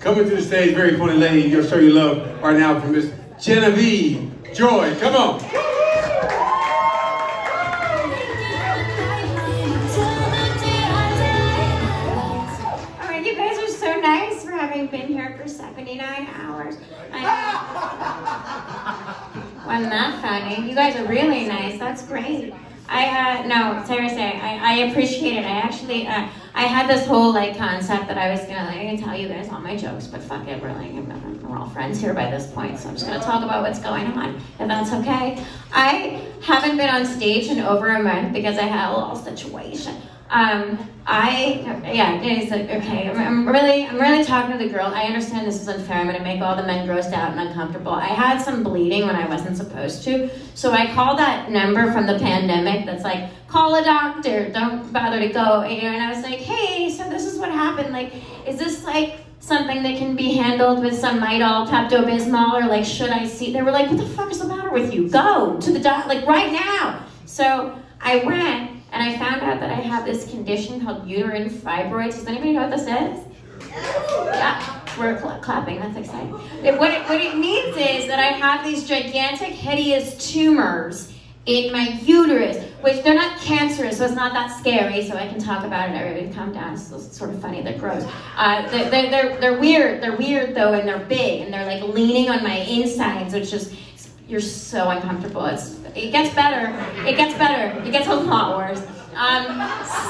Coming to the stage, very funny lady, you'll show you love right now from Miss Genevieve Joy. Come on. All right, you guys are so nice for having been here for 79 hours. I, wasn't that funny? You guys are really nice. That's great. I uh, no, seriously, I, I appreciate it. I actually, uh, I had this whole like concept that I was gonna like, I can tell you guys all my jokes, but fuck it, we're like, we're all friends here by this point, so I'm just gonna talk about what's going on, if that's okay. I haven't been on stage in over a month because I had a little situation. Um, I, yeah, it's like, okay, I'm, I'm really, I'm really talking to the girl. I understand this is unfair. I'm gonna make all the men grossed out and uncomfortable. I had some bleeding when I wasn't supposed to, so I called that number from the pandemic that's like, call a doctor, don't bother to go. And I was like, hey, so this is what happened. Like, is this like something that can be handled with some Midol, Pepto-Bismol, or like, should I see? They were like, what the fuck is the matter with you? Go to the doc, like right now. So I went and I found out that I have this condition called uterine fibroids. Does anybody know what this is? Yeah, we're cl- clapping. That's exciting. It, what, it, what it means is that I have these gigantic, hideous tumors in my uterus, which they're not cancerous, so it's not that scary. So I can talk about it. Everybody, calm down. It's sort of funny. They're gross. Uh, they're, they're, they're, they're weird. They're weird though, and they're big, and they're like leaning on my insides, which just you're so uncomfortable. It's it gets better. It gets better. It gets a lot worse. Um,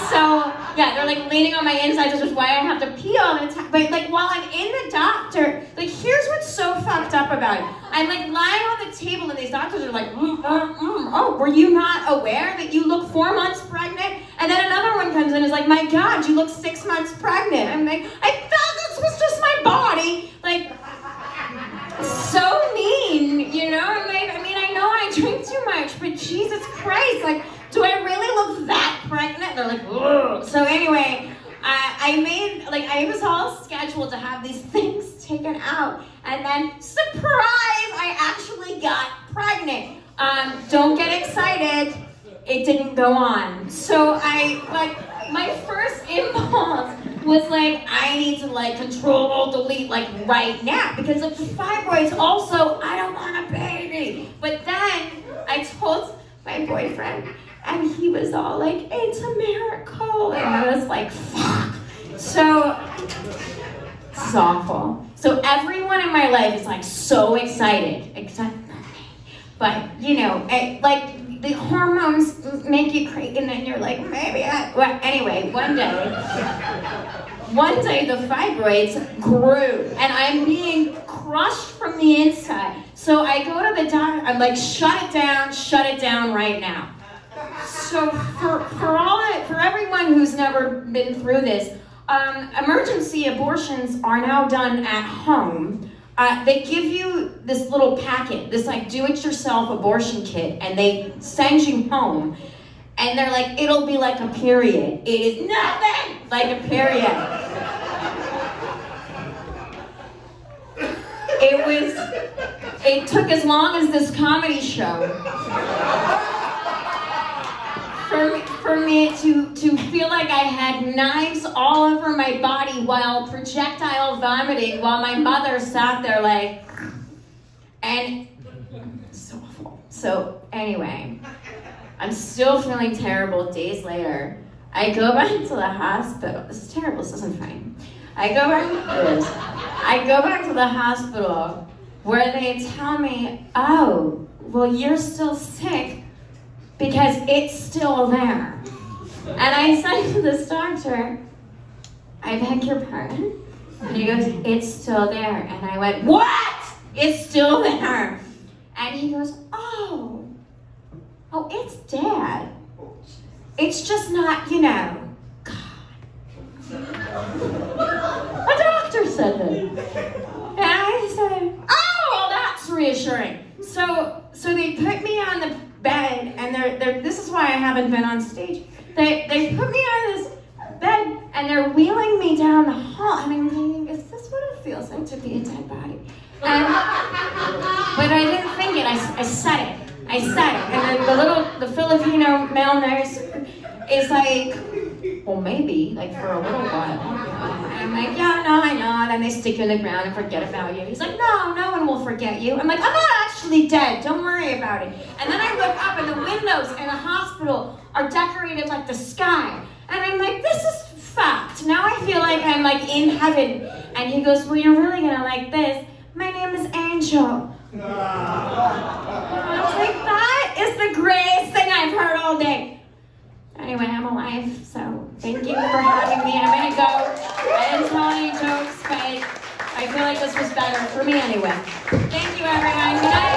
so yeah, they're like leaning on my insides, which is why I have to pee all the time. But like while I'm in the doctor, like here's what's so fucked up about it. I'm like lying on the table, and these doctors are like, mm, mm, mm. "Oh, were you not aware that you look four months pregnant?" And then another one comes in and is like, "My God, you look six months pregnant." I'm like, "I thought this was just my body." Like, do I really look that pregnant? They're like, Ugh. so anyway, I, I made, like, I was all scheduled to have these things taken out, and then, surprise, I actually got pregnant. Um, don't get excited, it didn't go on. So I, like, my first impulse was like, I need to like control alt delete like right now because of the fibroids. Also, I don't want a baby. But then I told my boyfriend, and he was all like, it's a miracle. And I was like, fuck. So it's awful. So everyone in my life is like so excited, except me. But you know, it, like the hormones make you crazy, and then you're like, maybe I. Well, anyway, one day, one day the fibroids grew, and I'm being crushed from the inside. So I go to the doctor. I'm like, shut it down, shut it down right now. So for for all for everyone who's never been through this, um, emergency abortions are now done at home. Uh, they give you this little packet, this like do-it-yourself abortion kit, and they send you home. And they're like, it'll be like a period. It is nothing like a period. It was, it took as long as this comedy show for, for me to, to feel like I had knives all over my body while projectile vomiting while my mother sat there like, and so awful. So anyway, I'm still feeling terrible days later. I go back to the hospital. This is terrible, this isn't fine. I go back. I go back to the hospital where they tell me, oh, well, you're still sick because it's still there. And I said to this doctor, I beg your pardon? And he goes, it's still there. And I went, what? It's still there. And he goes, oh, oh, it's dead. It's just not, you know, God. A doctor said that. And I said, oh, well, that's reassuring. So, so they put me on the bed, and they're, they're, this is why I haven't been on stage. They, they put me on this bed, and they're wheeling me down the hall, and I'm thinking, is this what it feels like to be a dead body? And, but I didn't think it, I, I said it. I said it, and then the little, the Filipino male nurse is like, well, maybe, like for a little while. I'm like, yeah, no, I know. And then they stick you in the ground and forget about you. He's like, no, no one will forget you. I'm like, I'm not actually dead. Don't worry about it. And then I look up and the windows in the hospital are decorated like the sky. And I'm like, this is fact. Now I feel like I'm like in heaven. And he goes, well, you're really gonna like this. My name is Angel. I was like, that is the greatest thing I've heard all day. Anyway, I'm alive, so thank you for having me. I'm gonna go. Didn't any jokes, but I feel like this was better for me anyway. Thank you, everyone.